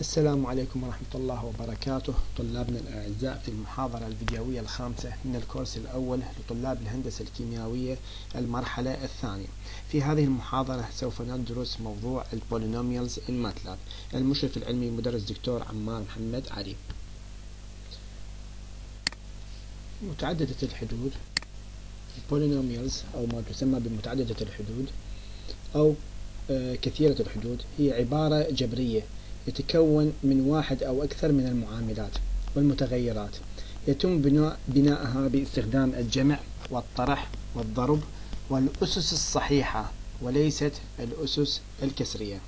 السلام عليكم ورحمة الله وبركاته. طلابنا الأعزاء في المحاضرة الفيديوية الخامسة من الكورس الأول لطلاب الهندسة الكيميائية المرحلة الثانية. في هذه المحاضرة سوف ندرس موضوع ال polynomials in MATLAB. المشرف العلمي مدرس دكتور عمار محمد علي. متعددة الحدود. ال polynomials أو ما تسمى بمتعددة الحدود أو كثيرة الحدود هي عبارة جبرية. يتكون من واحد أو أكثر من المعاملات والمتغيرات. يتم بناء بناءها باستخدام الجمع والطرح والضرب والأسس الصحيحة وليست الأسس الكسرية.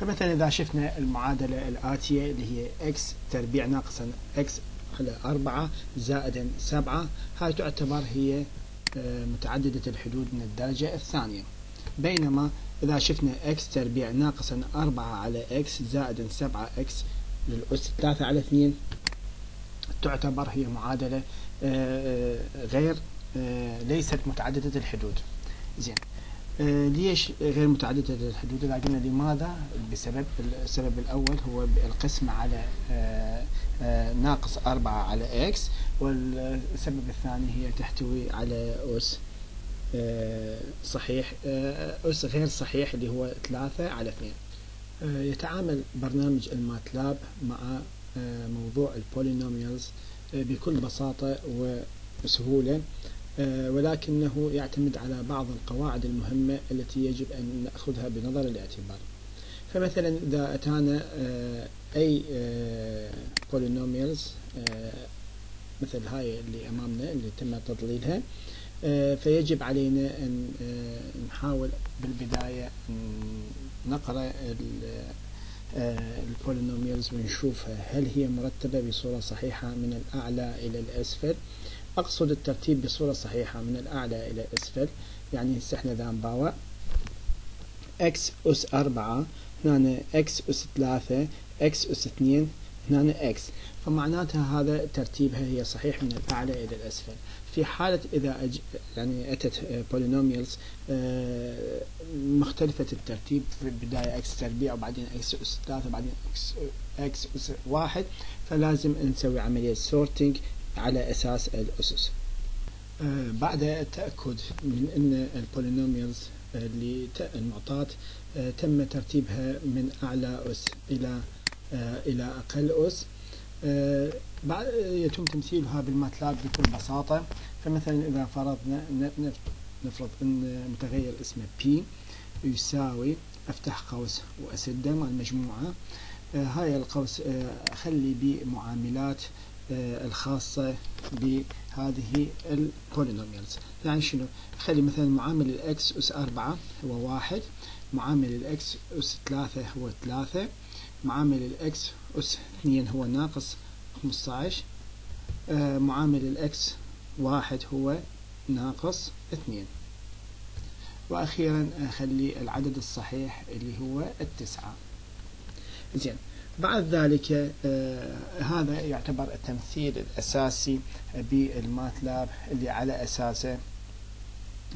فمثلا إذا شفنا المعادلة الآتية اللي هي x تربيع ناقصا x على أربعة زائدا سبعة هاي تعتبر هي متعددة الحدود من الدرجة الثانية. بينما إذا شفنا x تربيع ناقصا أربعة على x زائدا سبعة x للأس ثلاثة على اثنين تعتبر هي معادلة غير ليست متعددة الحدود. زين. ليش غير متعددة الحدود؟ إذا قلنا لماذا؟ بسبب السبب الأول هو القسمة على ناقص أربعة على x والسبب الثاني هي تحتوي على أس. صحيح أس غير صحيح اللي هو ثلاثة على اثنين. يتعامل برنامج الماتلاب مع موضوع البولينوميالز بكل بساطة وسهولة ولكنه يعتمد على بعض القواعد المهمة التي يجب أن نأخذها بنظر الاعتبار. فمثلا إذا أتانا أي polynomials مثل هاي اللي أمامنا اللي تم تضليلها فيجب علينا أن نحاول بالبداية نقرأ ال polynomials ونشوفها. هل هي مرتبة بصورة صحيحة من الأعلى إلى الأسفل؟ أقصد الترتيب بصورة صحيحة من الأعلى إلى الأسفل يعني هسه إحنا ذا نباوع x أس أربعة هنا x أس ثلاثة x أس اثنين هنا x. فمعناتها هذا ترتيبها هي صحيح من الأعلى إلى الأسفل؟ في حالة إذا أج... يعني أتت polynomials مختلفة الترتيب في البداية x تربيع وبعدين x أس ثلاثة وبعدين x, x أس واحد فلازم نسوي عملية sorting على أساس الأسس. بعد التأكد من أن البولينوميالز اللي المعطاة تم ترتيبها من أعلى أس إلى إلى أقل أس يتم تمثيلها بالماتلاب بكل بساطة. فمثلا إذا فرضنا نفرض أن متغير اسمه P يساوي أفتح قوس وأسدة مع المجموعة. هاي القوس أخلي بمعاملات الخاصة بهذه ال polynomials. يعني شنو؟ خلي مثلا معامل ال x أس أربعة هو واحد معامل ال x أس ثلاثة هو ثلاثة معامل ال x أس اثنين هو ناقص خمسة عشر معامل ال x واحد هو ناقص اثنين. وأخيرا أخلي العدد الصحيح اللي هو التسعة. زين بعد ذلك آه هذا يعتبر التمثيل الأساسي بالماتلاب اللي على أساسه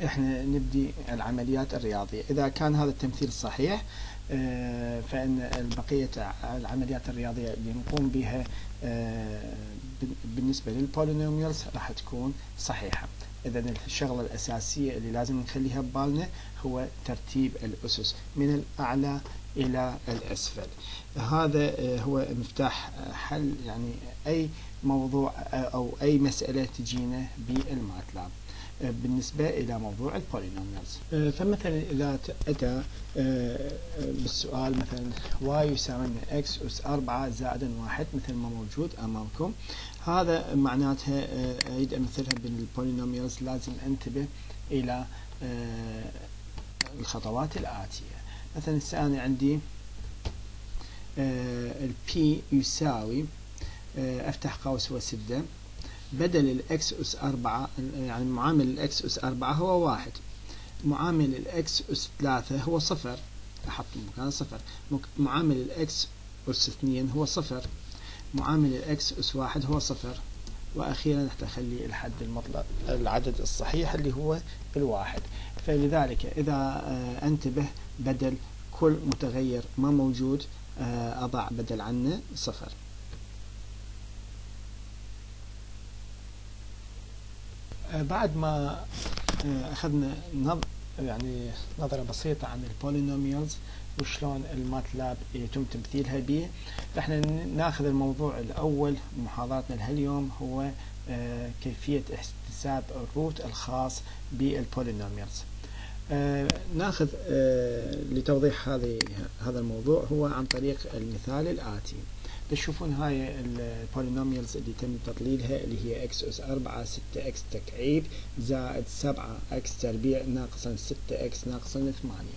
إحنا نبدي العمليات الرياضية. إذا كان هذا التمثيل صحيح آه فإن بقية العمليات الرياضية اللي نقوم بها آه بالنسبة للبولينوميالز راح تكون صحيحة. إذا الشغلة الأساسية اللي لازم نخليها ببالنا هو ترتيب الأسس من الأعلى إلى الأسفل. هذا هو مفتاح حل يعني أي موضوع أو أي مسألة تجينا بالماتلاب. بالنسبة إلى موضوع البولينوميالز. فمثلا إذا أتى بالسؤال مثلا y يساوي x أس 4 زائدا واحد مثل ما موجود أمامكم هذا معناتها أريد أمثلها بال polynomials لازم أنتبه إلى الخطوات الآتية. مثلا هسه أنا عندي ال P يساوي أفتح قوس وسدة. بدل ال x أس أربعة يعني معامل ال x أس أربعة هو واحد. معامل ال x أس ثلاثة هو صفر. أحط مكان صفر. معامل ال x أس اثنين هو صفر. معامل ال x أس واحد هو صفر. وأخيرا أخلي الحد المطلق العدد الصحيح اللي هو الواحد. فلذلك إذا أنتبه بدل كل متغير ما موجود أضع بدل عنه صفر. بعد ما أخذنا يعني نظرة بسيطة عن ال polynomials وشلون ال MATLAB يتم تمثيلها به رح ناخذ الموضوع الأول محاضرتنا لهاليوم هو آه، كيفية احتساب ال root الخاص بال polynomials. آه، ناخذ آه، لتوضيح هذه هذا الموضوع هو عن طريق المثال الآتي. تشوفون هاي ال polynomials اللي تم تضليلها اللي هي x أس 4 6 x تكعيب زائد 7 x تربيع ناقصا 6 x ناقصا 8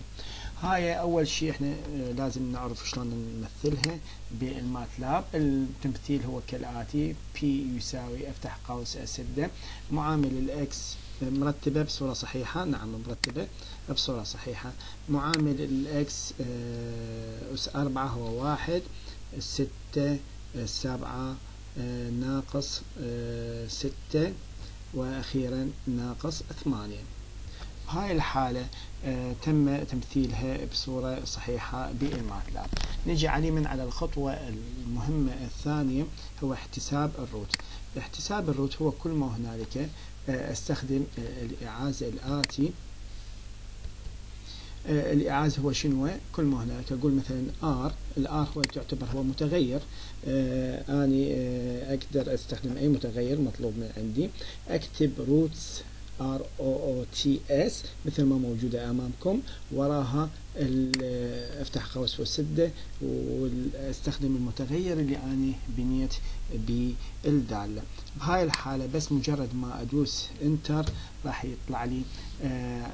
هاي أول شيء إحنا آه، لازم نعرف شلون نمثلها بال MATLAB التمثيل هو كالآتي p يساوي أفتح قوس أسدة. معامل ال x مرتبة بصورة صحيحة. نعم مرتبة بصورة صحيحة. معامل الاكس آه، أس 4 هو واحد. ستة سبعة آه، ناقص ستة وأخيرا ناقص ثمانية. هاي الحالة آه، تم تمثيلها بصورة صحيحة بالماتلاب نجي عليما على الخطوة المهمة الثانية هو احتساب الروت. احتساب الروت هو كل ما هنالك آه، أستخدم آه، الإعازة الآتي الإعازة هو شنو؟ كل ما هنالك أقول مثلا R الآر هو تعتبر هو متغير. أني أقدر أستخدم أي متغير مطلوب من عندي. أكتب roots R O O T S مثل ما موجودة أمامكم. وراها أفتح قوس وسدة واستخدم المتغير اللي أنا بنيت بالدالة بهاي الحالة بس مجرد ما أدوس enter راح يطلع لي آه،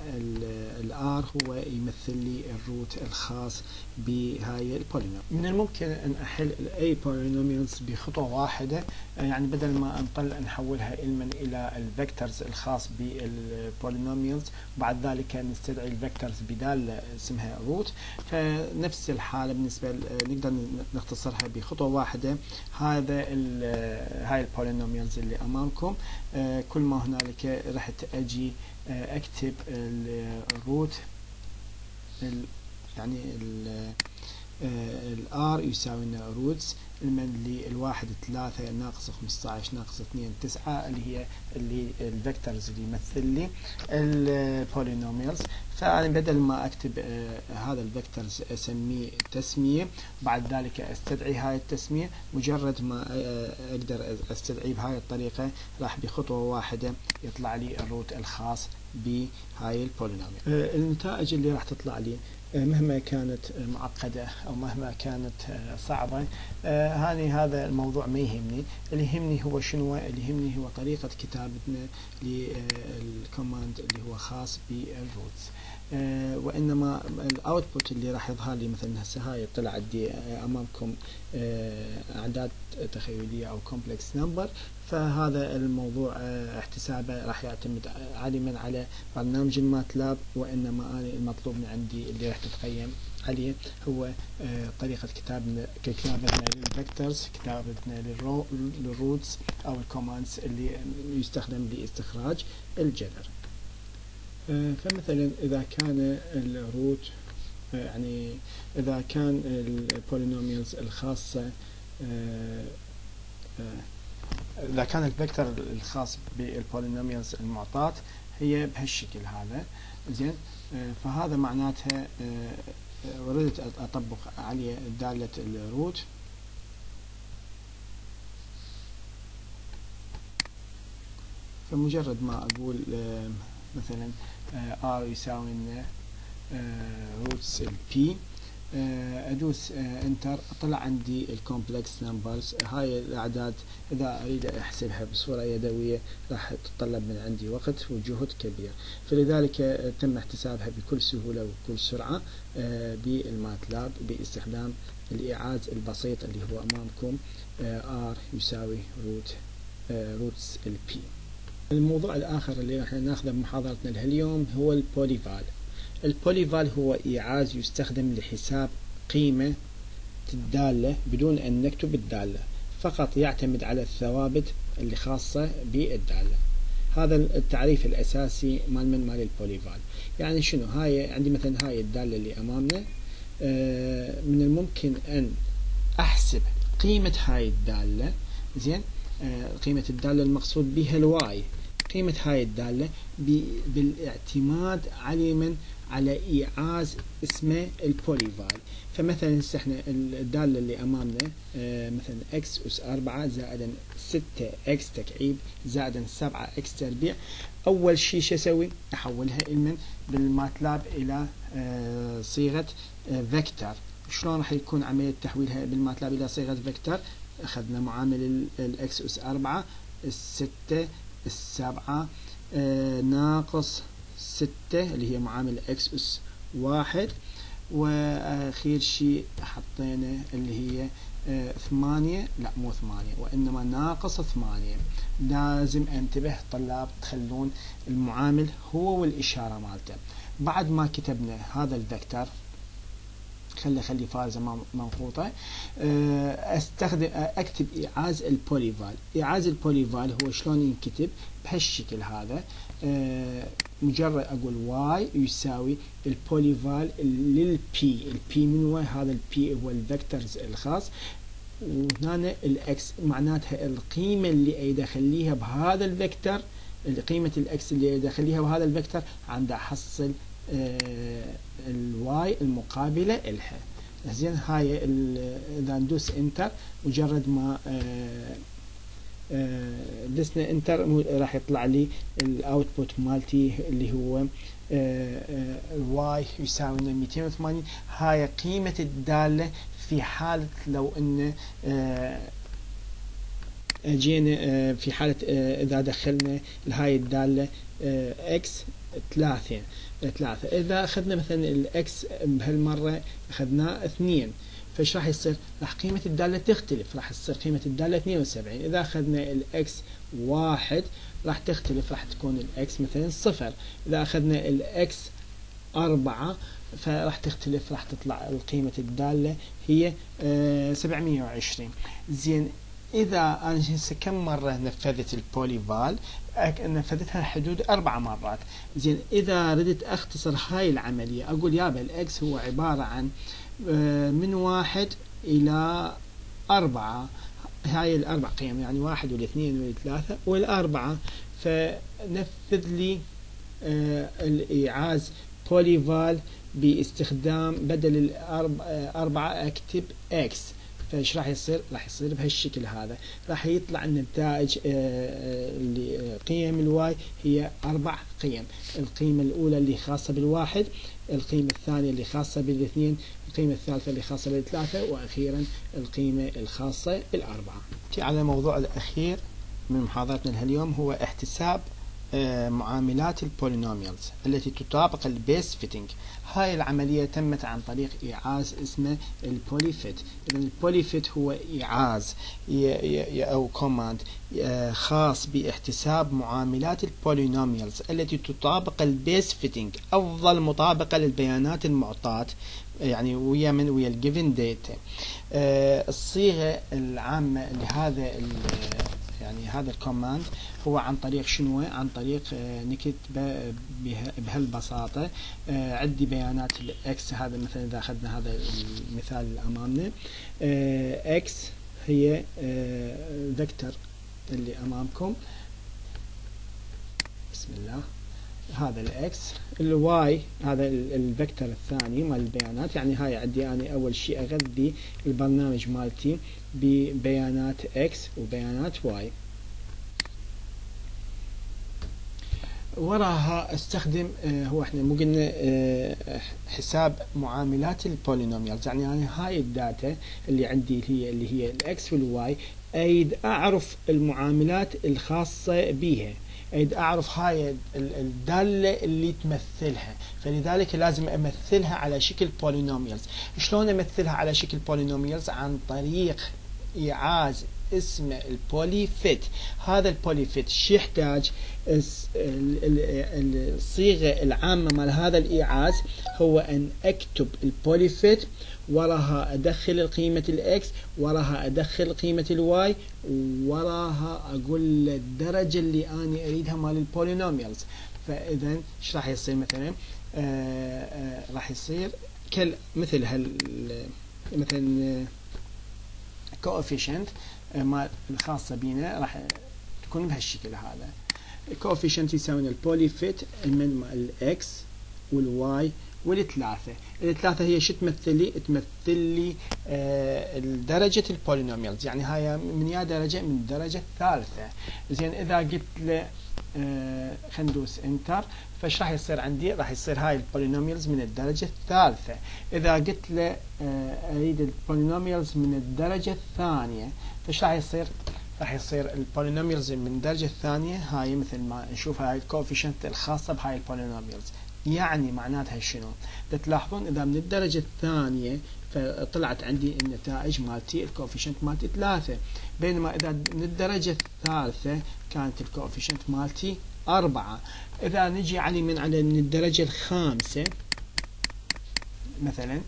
ال R هو يمثل لي ال root الخاص بهاي ال polynomial. من الممكن أن أحل أي polynomials بخطوة واحدة آه، يعني بدل ما نطل نحولها علما إلى ال vectors الخاص بال polynomials بعد ذلك نستدعي ال vectors بدالة اسمها root فنفس الحالة بالنسبة نقدر نختصرها بخطوة واحدة. هذا هاي ال polynomials اللي أمامكم. آه، كل ما هنالك راح أجي آه، أكتب ال root يعني ال R يساوي لنا roots المن الواحد ثلاثة ناقص 15 ناقص 2 9 اللي هي اللي ال vectors اللي يمثل لي ال polynomials فأنا بدل ما أكتب آه هذا ال vectors أسميه تسمية بعد ذلك أستدعي هاي التسمية. مجرد ما آه أقدر أستدعي بهاي الطريقة راح بخطوة واحدة يطلع لي ال root الخاص. بهاي ال polynomial آه النتائج اللي راح تطلع لي آه، مهما كانت معقدة أو مهما كانت آه، صعبة هاني هذا الموضوع ما يهمني. اللي يهمني هو شنو؟ اللي يهمني هو طريقة كتابتنا لل command اللي هو خاص بال roots آه، وإنما ال output اللي راح يظهر لي مثلا هسه هاي طلع عندي أمامكم آه، أعداد تخيلية أو complex number فهذا الموضوع آه، احتسابه راح يعتمد علما على برنامج ال MATLAB وإنما أنا المطلوب من عندي اللي راح تتقيم عليه هو طريقة كتابنا كتابتنا لل vectors كتابتنا لل roots أو ال commands اللي يستخدم لإستخراج الجذر آه، فمثلا إذا كان ال root آه، يعني إذا كان ال polynomials الخاصة آه، إذا كان ال vector الخاص بال polynomials المعطاة هي بهالشكل هذا. زين فهذا معناتها ردت أطبق عليه دالة ال roots. فمجرد ما أقول مثلا R يساوي لنا roots ال P أدوس enter طلع عندي ال complex numbers هاي الأعداد إذا أريد أحسبها بصورة يدوية راح تتطلب من عندي وقت وجهد كبير. فلذلك تم احتسابها بكل سهولة وبكل سرعة بال MATLAB باستخدام الإيعاز البسيط اللي هو أمامكم R يساوي root roots ال P الموضوع الآخر اللي راح ناخذه بمحاضرتنا اليوم هو ال polyval. ال polyval هو إيعاز يستخدم لحساب قيمة الدالة بدون أن نكتب الدالة. فقط يعتمد على الثوابت اللي خاصة بالدالة. هذا التعريف الأساسي مال من مال ال polyval. يعني شنو؟ هاي عندي مثلا هاي الدالة اللي أمامنا. آه، من الممكن أن أحسب قيمة هاي الدالة. زين؟ آه، قيمة الدالة المقصود بها ال y. قيمة هاي الدالة بالاعتماد على من؟ على إيعاز اسمه ال polyval فمثلا إحنا الدالة اللي أمامنا آه، مثلا x أس 4 زائدا 6 x تكعيب زائدا 7 x تربيع. أول شيء شو أسوي؟ أحولها من؟ بال MATLAB إلى آه، صيغة vector شلون راح يكون عملية تحويلها بال MATLAB إلى صيغة vector أخذنا معامل ال x أس 4 الستة السبعة آه ناقص ستة اللي هي معامل x أس واحد. وآخر شيء حطينا اللي هي آه ثمانية. لا مو ثمانية وإنما ناقص ثمانية. لازم انتبه طلاب تخلون المعامل هو والإشارة مالته. بعد ما كتبنا هذا ال vector خلي خلي فارزة منقوطة آه، استخدم أكتب إيعاز ال polyval إيعاز ال polyval هو شلون ينكتب؟ بهالشكل هذا. آه، مجرد أقول y يساوي ال polyval لل P ال P من هو هذا ال P هو ال vectors الخاص. وهنا ال x معناتها القيمة اللي اريد اخليها بهذا ال vector قيمة ال x اللي اريد اخليها بهذا ال vector عند احصل ال y المقابلة إلها. زين هاي إذا ندوس enter مجرد ما آه، آه، دسنا enter راح يطلع لي ال output مالتي اللي هو ال y يساوي 280 هاي قيمة الدالة في حالة لو إن جينا في حالة إذا دخلنا هاي الدالة x. ثلاثة ثلاثة. إذا أخذنا مثلا ال x بهالمرة أخذناه اثنين. فايش راح يصير؟ راح قيمة الدالة تختلف. راح تصير قيمة الدالة 72 إذا أخذنا ال x واحد راح تختلف. راح تكون ال x مثلا صفر. إذا أخذنا ال x أربعة فراح تختلف. راح تطلع قيمة الدالة هي 720 آه، زين إذا أنا كم مرة نفذت ال polyval؟ نفذتها حدود أربع مرات. زين إذا ردت أختصر هاي العملية أقول يابا ال x هو عبارة عن آه، من واحد إلى أربعة. هاي الأربع قيم يعني واحد والاثنين والثلاثة والأربعة. فنفذ لي آه، الإيعاز polyval باستخدام بدل الأربعة أكتب x فايش راح يصير؟ راح يصير بهالشكل هذا. راح يطلع النتائج قيم ال y هي أربع قيم. القيمة الأولى اللي خاصة بالواحد القيمة الثانية اللي خاصة بالاثنين القيمة الثالثة اللي خاصة بالثلاثة وأخيرا القيمة الخاصة بالأربعة. على الموضوع الأخير من محاضرتنا اليوم هو احتساب آه، معاملات ال polynomials التي تطابق ال best fitting. هاي العملية تمت عن طريق إيعاز اسمه ال polyfit. إذا ال polyfit هو إيعاز أو command آه، خاص باحتساب معاملات ال polynomials التي تطابق ال best fitting أفضل مطابقة للبيانات المعطاة يعني ويا من ويا ال given data الصيغة العامة لهذا يعني هذا ال command هو عن طريق شنو عن طريق آه، نكتب بهالبساطة. آه، عندي بيانات ال x هذا مثلا إذا أخذنا هذا المثال اللي امامنا x آه، هي vector اللي أمامكم. بسم الله. هذا ال x ال y هذا ال vector الثاني مال البيانات. يعني هاي عندي أنا أول شيء أغذي البرنامج مالتي ببيانات x وبيانات y. وراها أستخدم آه، هو إحنا مو قلنا آه، حساب معاملات ال polynomials. يعني أنا هاي ال data اللي عندي هي اللي هي ال x وال y اريد أعرف المعاملات الخاصة اريد أعرف هاي الدالة اللي تمثلها. فلذلك لازم أمثلها على شكل polynomials شلون أمثلها على شكل polynomials عن طريق إيعاز اسمه ال polyfit هذا ال polyfit شو يحتاج؟ الصيغة العامة مال هذا الإيعاز هو أن أكتب ال polyfit وراها أدخل قيمة ال X وراها أدخل قيمة ال Y وراها أقول الدرجة اللي أنا أريدها مال ال polynomials. فإذا إيش راح يصير مثلا؟ آه آه راح يصير كل مثل هال مثلا coefficient آه، مال الخاصة بينا راح تكون بهالشكل هذا. ال coefficient يساوي ال polyfit من مال ال X وال Y والثلاثة. الثلاثة هي شو تمثل لي؟ تمثل لي آه درجة ال polynomials. يعني هاي من يا درجة من الدرجة الثالثة زين إذا قلت له آه خلينا ندوس enter فايش راح يصير عندي؟ راح يصير هاي ال polynomials من الدرجة الثالثة. إذا قلت له آه أريد ال polynomials من الدرجة الثانية فايش راح يصير؟ راح يصير ال polynomials من الدرجة الثانية. هاي مثل ما نشوف هاي ال coefficient الخاصة بهاي ال polynomials. يعني معناتها شنو؟ تلاحظون إذا من الدرجة الثانية فطلعت عندي النتائج مالتي ال coefficient مالتي ثلاثة. بينما إذا من الدرجة الثالثة كانت ال coefficient مالتي أربعة. إذا نجي علي من على من الدرجة الخامسة مثلا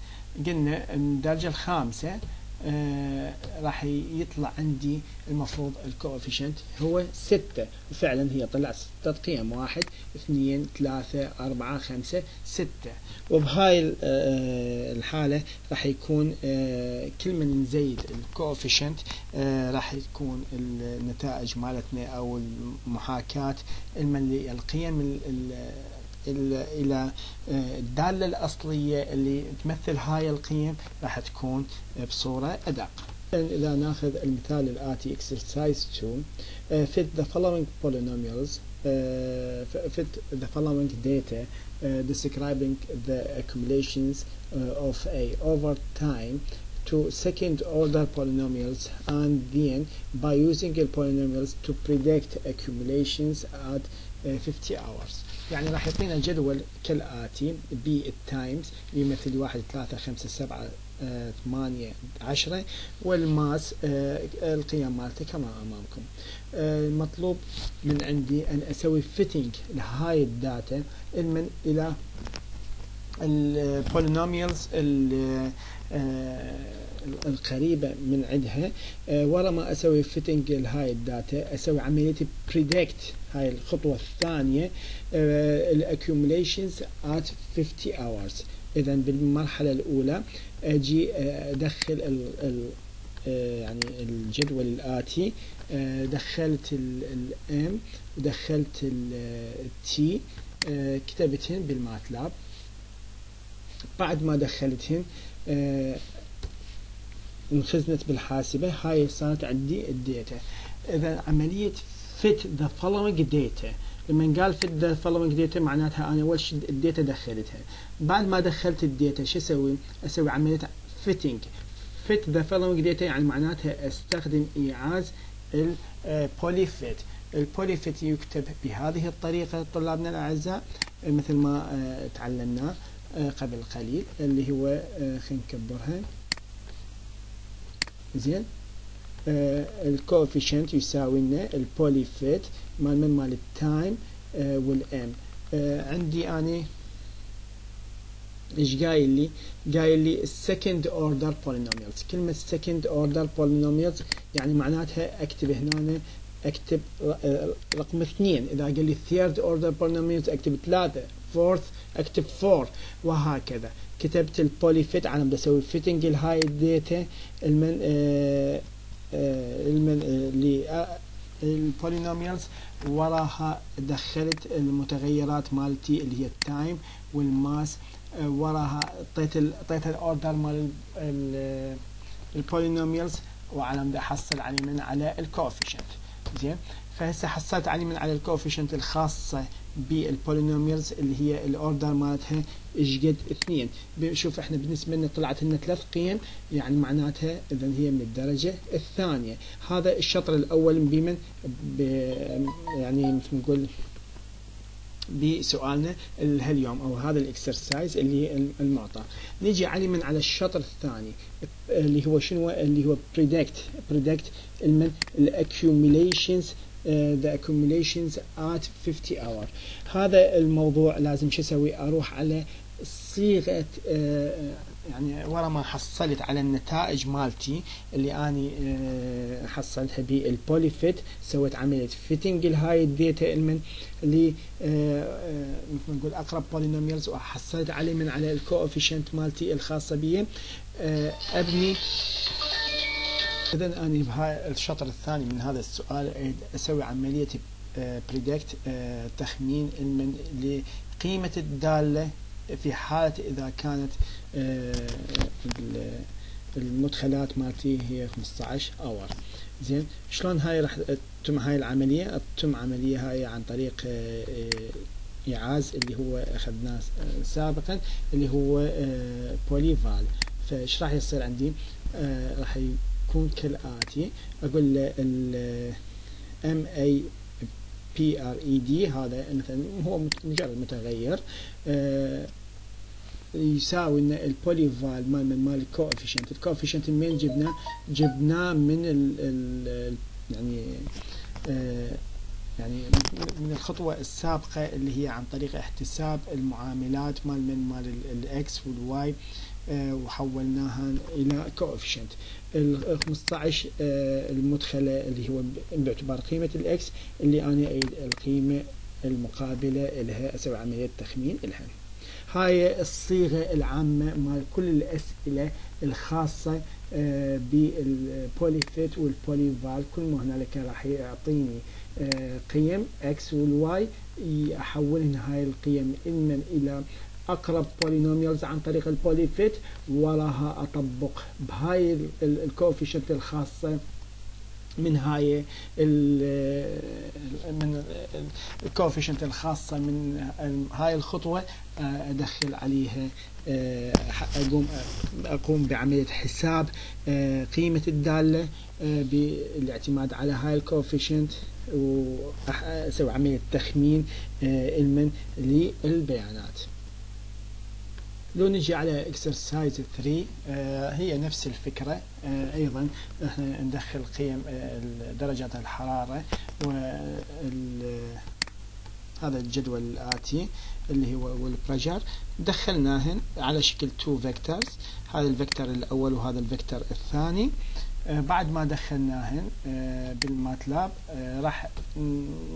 قلنا الدرجة الخامسة آه راح يطلع عندي المفروض ال coefficient. هو ستة وفعلا هي طلع ستة. قيم واحد اثنين ثلاثة أربعة خمسة ستة. وبهاي آه الحالة راح يكون آه كل من نزيد الكوفيشنت آه راح تكون النتائج مالتنا أو المحاكاة القيم إلى آه، الدالة الأصلية اللي تمثل هاي القيم راح تكون بصورة أدق إذا ناخذ المثال الآتي exercise 2 uh, fit the following polynomials uh, fit the following data uh, describing the accumulations uh, of A over time to second order polynomials and then by using the polynomials to predict accumulations at uh, 50 hours يعني راح يعطينا جدول كالآتي بال times يمثل واحد ثلاثة خمسة سبعة آه، ثمانية عشرة وال mass آه، القيم مالته كما أمامكم. آه، المطلوب من عندي أن أسوي fitting لهاي ال data من إلى ال polynomials القريبة من عندها ورا ما أسوي fitting لهاي ال data أسوي عملية predict هاي الخطوة الثانية ال accumulations at 50 hours. اذا بالمرحلة الأولى أجي أدخل ال ال يعني الجدول الآتي دخلت ال M ودخلت ال T كتبتهن بال MATLAB. بعد ما دخلتهن انخزنت بالحاسبة هاي صارت عندي ال data. إذا عملية fit the following data. لما قال fit the following data معناتها أنا أول شيء ال data دخلتها. بعد ما دخلت ال data شو أسوي؟ أسوي عملية fitting. fit the following data يعني معناتها أستخدم إيعاز ال polyfit ال polyfit يكتب بهذه الطريقة طلابنا الأعزاء مثل ما آه، تعلمناه آه، قبل قليل اللي هو آه، خلينا نكبرها. زين؟ آه، ال coefficient يساوي لنا ال polyfit مال من مال ال time آه، وال M. آه، عندي اني إيش قايل لي؟ قايل لي second order polynomials. كلمة second order polynomials يعني معناتها أكتب هنا أكتب رقم اثنين. إذا قال لي third order polynomials أكتب ثلاثة. Fourth اكتب four. وهكذا. كتبت البولي فيت أنا بدي أسوي fitting لهاي ال data المن آه ال polynomials وراها دخلت المتغيرات مالتي اللي هي ال time وال mass وراها اعطيت اعطيت ال order مال ال polynomials وعلى بدي أحصل عليه من على ال coefficient زين؟ فهسه حصلت عليه من على ال coefficient الخاصة. بال polynomials اللي هي ال order مالتها إيش قد اثنين شوف إحنا بالنسبة لنا طلعت لنا ثلاث قيم يعني معناتها إذا هي من الدرجة الثانية. هذا الشطر الأول بمن؟ يعني مثل نقول بسؤالنا اليوم أو هذا ال exercise اللي المعطى. نجي علي من على الشطر الثاني اللي هو شنو؟ اللي هو predict predict المن ال accumulations the accumulations at 50 hour. هذا الموضوع لازم شو أسوي؟ أروح على صيغة يعني ورا ما حصلت على النتائج مالتي اللي أني حصلتها بال polyfit سويت عملية fitting لهاي ال data المن اللي مثل ما نقول أقرب polynomials وحصلت عليه من على ال coefficient مالتي الخاصة بي. أبني اذا أني بهاي الشطر الثاني من هذا السؤال أسوي عملية predict تخمين من لقيمة الدالة في حالة إذا كانت المدخلات مالتي هي 50 hour زين شلون هاي راح تتم هاي العملية؟ تتم عملية هاي عن طريق إيعاز اللي هو أخذناه سابقا اللي هو polyval فايش راح يصير عندي؟ راح يكون كالآتي. أقول ال M A بي ار اي دي هذا مثلا هو مجرد متغير. آه يساوي إن ال polyval مال من مال ال coefficient ال coefficient من جبناه جبناه من ال يعني آه يعني من الخطوة السابقة اللي هي عن طريق احتساب المعاملات مال من مال ال x وال y وحولناها إلى coefficient. ال 15 آه المدخلة اللي هو باعتبار قيمة ال x اللي أنا القيمة المقابلة لها أسوي عملية تخمين لها. هاي الصيغة العامة مال كل الأسئلة الخاصة بال polyfit وال polyval كل ما هنالك راح يعطيني قيم x وال y أحولهن هاي القيم إما إلى أقرب polynomials عن طريق ال polyfit وراها أطبق بهاي ال coefficient الخاصة من هاي من ال coefficient الخاصة من هاي الخطوة أدخل عليها أقوم أقوم بعملية حساب قيمة الدالة بالاعتماد على هاي ال coefficient وأسوي عملية تخمين المن للبيانات. لو نجي على exercise 3 آه هي نفس الفكرة آه أيضا إحنا ندخل قيم آه درجات الحرارة و هذا الجدول الآتي اللي هو وال pressure دخلناهن على شكل 2 vectors هذا ال vector الأول وهذا ال vector الثاني. بعد ما دخلناهن بال MATLAB راح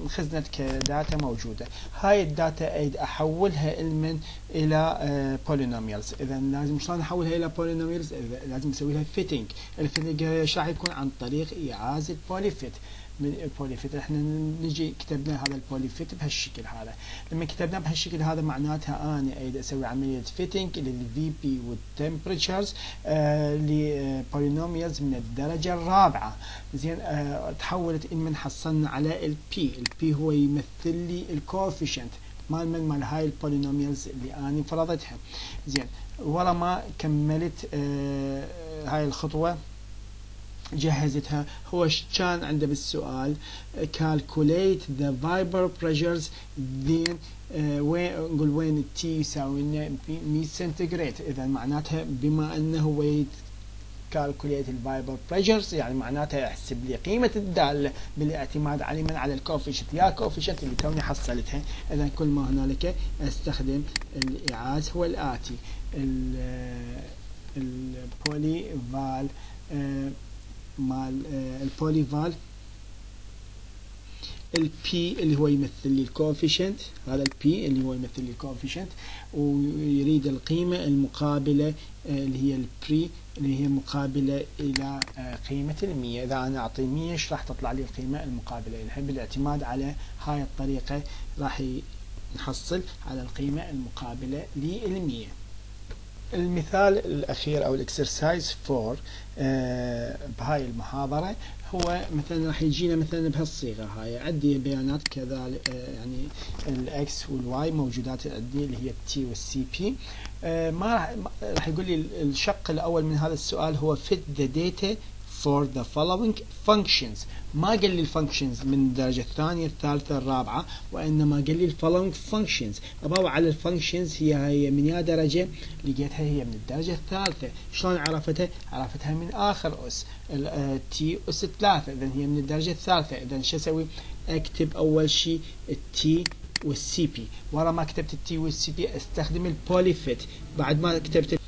خزنت ك data موجودة. هاي ال data أريد أحولها المن إلى polynomials اذا لازم شلون أحولها إلى polynomials لازم أسوي لها fitting ال fitting راح يكون عن طريق ايعاز ال polyfit من ال polyfit. إحنا نجي كتبنا هذا ال polyfit بهالشكل هذا. لما كتبناه بهالشكل هذا معناتها أنا أريد أسوي عملية fitting لل VP وال temperatures آه ل polynomials من الدرجة الرابعة. زين آه تحولت إن من حصلنا على ال P ال P هو يمثل لي ال coefficient مال من؟ مال هاي ال polynomials اللي اني فرضتها. زين ورا ما كملت آه هاي الخطوة. جهزتها. هو كان عنده بالسؤال the vapor pressures then uh, when نقول when التي يساوي لنا 100 سنتيغريد إذا معناتها بما أنه هو calculate ال vapor pressures يعني معناتها يحسب لي قيمة الدالة بالاعتماد على من؟ على ال coefficient. يا coefficient اللي توني حصلتها. إذا كل ما هنالك أستخدم الإيعاز هو الآتي. ال polyval مال ال polyval ال P اللي هو يمثل لي ال coefficient هذا ال P اللي هو يمثل لي ال coefficient ويريد القيمة المقابلة اللي هي ال pressure اللي هي مقابلة إلى قيمة المية. إذا أنا أعطي مية إيش راح تطلع لي القيمة المقابلة لها بالاعتماد على هاي الطريقة راح نحصل على القيمة المقابلة للمية. المثال الأخير أو ال exercise 4 آه بهاي المحاضرة. هو مثلا راح يجينا مثلا بهالصيغة هاي. عندي بيانات كذلك آه يعني ال x وال y موجودات عندي اللي هي ال T وال CP آه ما راح يقول لي الشق الأول من هذا السؤال هو fit the data for the following functions. ما قال لي ال functions من الدرجة الثانية الثالثة الرابعة وإنما قال لي ال following functions. أبغى على ال functions هي هي من يا درجة لقيتها هي من الدرجة الثالثة. شلون عرفتها؟ عرفتها من آخر أس T أس ثلاثة. إذا هي من الدرجة الثالثة. إذا شو أسوي؟ أكتب أول شيء ال T وال CP ورا ما كتبت ال T وال CP أستخدم ال polyfit بعد ما كتبت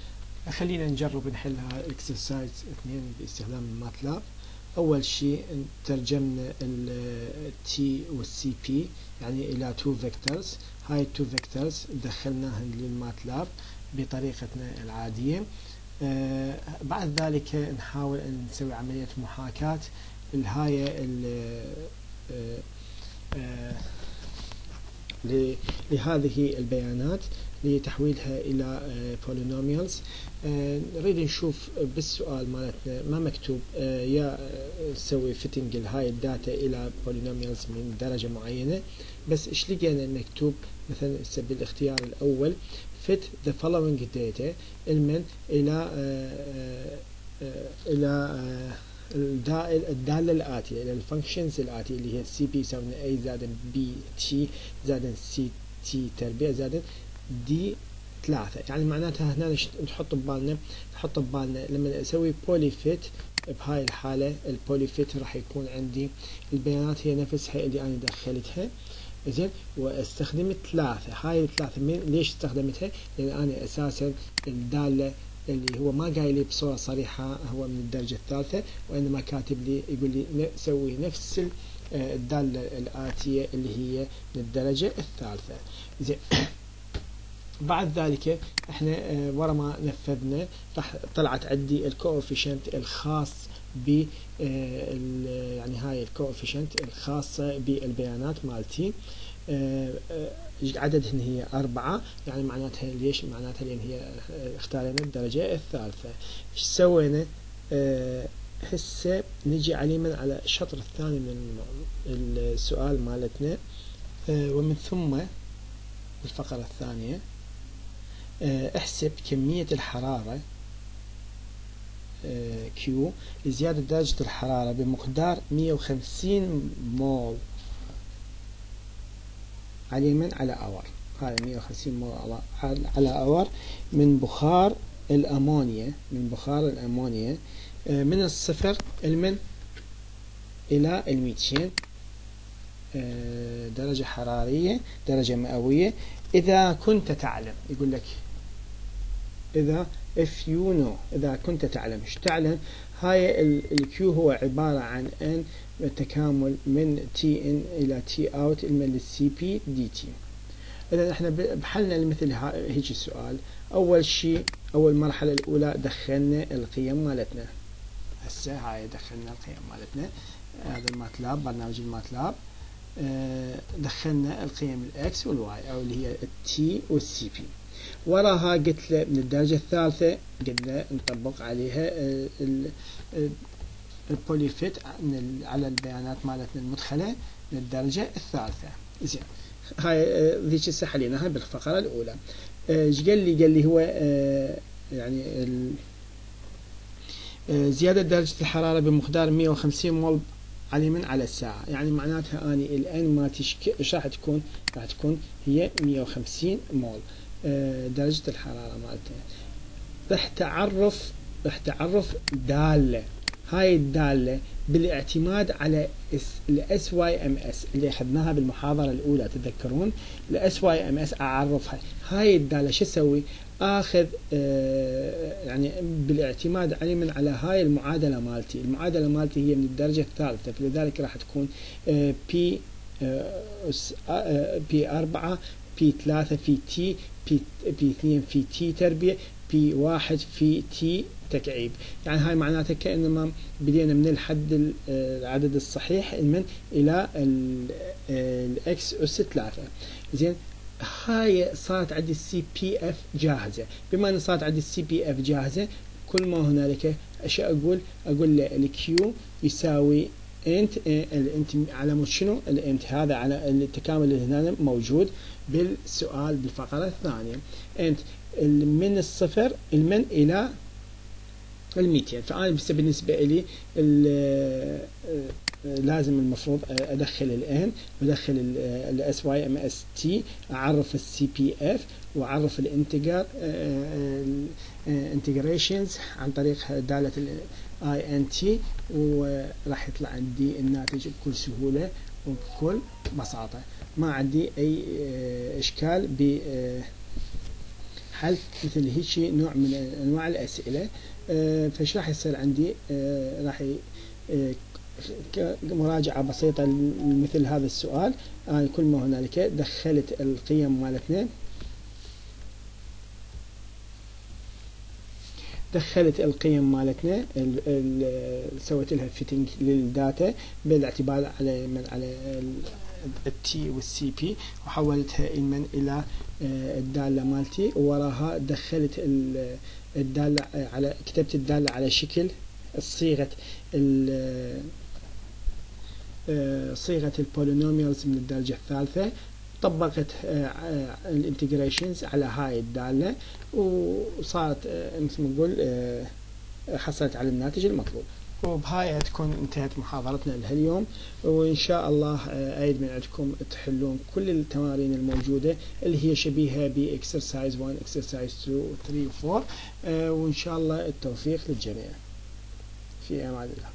خلينا نجرب نحل ال exercise اثنين باستخدام ال MATLAB. أول شيء ترجمنا ال T وال CP يعني إلى two vectors هاي ال two vectors دخلناهن لل MATLAB بطريقتنا العادية. آه بعد ذلك نحاول أن نسوي عملية محاكاة. لهاي آه آه لهذه البيانات. لتحويلها إلى polynomials. نريد نشوف بالسؤال مالتنا ما مكتوب يا نسوي fitting لهاي ال data إلى polynomials من درجة معينة. بس إيش لقينا مكتوب؟ مثلا بالاختيار الأول fit the following data المن إلى إلى الدالة الآتية إلى ال functions الآتية اللي هي CP يساوي A زائد B T زائد C T تربيع زائد D ثلاثة. يعني معناتها هنا نحط ببالنا نحط ببالنا. لما أسوي polyfit بهاي الحالة ال polyfit راح يكون عندي البيانات هي نفسها اللي أنا دخلتها. زين؟ وأستخدم ثلاثة. هاي الثلاثة من ليش استخدمتها؟ لأن أنا أساسا الدالة اللي هو ما قايل لي بصورة صريحة هو من الدرجة الثالثة وإنما كاتب لي يقول لي سوي نفس الدالة الآتية اللي هي من الدرجة الثالثة. زين؟ بعد ذلك إحنا ورا ما نفذنا راح طلعت عندي ال coefficient الخاص ب يعني هاي ال coefficient الخاصة بالبيانات مالتي. عددهن هي أربعة يعني معناتها ليش؟ معناتها لأن هي اختارنا الدرجة الثالثة. إيش سوينا؟ هسه نجي عليما على الشطر الثاني من السؤال مالتنا. ومن ثم الفقرة الثانية. احسب كمية الحرارة كيو لزيادة درجة الحرارة بمقدار 150 مول. على على آور. هذا 150 مول على آور. من بخار الأمونيا من بخار الأمونيا من الصفر المن إلى ال 200 درجة حرارية درجة مئوية. إذا كنت تعلم يقول لك إذا if you know إذا كنت تعلم. إيش تعلم؟ هاي ال Q هو عبارة عن ان تكامل من T in إلى T out من ال Cp dT إذا إحنا بحلنا لمثل هيك السؤال. أول شيء أول مرحلة الأولى دخلنا القيم مالتنا. هسه هاي دخلنا القيم مالتنا. هذا ال MATLAB برنامج ال MATLAB. دخلنا القيم ال X وال Y أو اللي هي ال T وال Cp وراها قلت له من الدرجة الثالثة قلنا نطبق عليها ال polyfit على البيانات مالتنا المدخلة من الدرجة الثالثة. زين. هاي ذيك الساعة حليناها بالفقرة الأولى. إيش قال لي؟ قال لي هو يعني زيادة درجة الحرارة بمقدار 150 مول على من على الساعة. يعني معناتها أني الآن ما تشك راح تكون راح تكون هي 150 مول. درجة الحرارة مالتها راح تعرف راح تعرف دالة. هاي الدالة بالاعتماد على ال S Y M S اللي أخذناها بالمحاضرة الأولى تذكرون؟ ال S Y M S أعرفها. هاي الدالة شو أسوي؟ آخذ آه يعني بالاعتماد على هاي المعادلة مالتي. المعادلة مالتي هي من الدرجة الثالثة فلذلك راح تكون آه P آه P أربعة P ثلاثة في T P, P اثنين في T تربيع P واحد في T تكعيب. يعني هاي معناتها كأنما بدينا من الحد العدد الصحيح من إلى ال X أس ثلاثة. زين هاي صارت عندي ال Cpf جاهزة. بما أن صارت عندي ال Cpf جاهزة كل ما هنالك إيش أقول أقول له ال Q يساوي int ال int على شنو؟ ال int هذا على التكامل اللي هنا موجود بالسؤال بالفقرة الثانية. int من الصفر المن إلى الميتين. فأنا بس بالنسبة لي لازم المفروض أدخل الان وادخل ال S Y M S T أعرف ال Cpf وأعرف ال integer integrations عن طريق دالة ال I N T وراح يطلع عندي الناتج بكل سهولة وبكل بساطة. ما عندي أي إشكال ب حل مثل هيك نوع من أنواع الأسئلة. فايش راح يصير عندي؟ راح كمراجعة بسيطة مثل هذا السؤال. أنا كل ما هنالك دخلت القيم مالتنا دخلت القيم مالتنا سويت لها fitting لل data بالاعتماد على من على ال T وال Cp وحولتها من إلى الدالة مالتي. ووراها دخلت الدالة على كتبت الدالة على شكل صيغة صيغة ال polynomials من الدرجة الثالثة. طبقت ال integrations على هاي الدالة وصارت مثل ما نقول حصلت على الناتج المطلوب. وبهاي تكون انتهت محاضرتنا لهاليوم. وإن شاء الله اريد من عندكم تحلون كل التمارين الموجودة اللي هي شبيهة ب exercise 1 exercise 2 3 و 4 وإن شاء الله التوفيق للجميع. في أمان الله.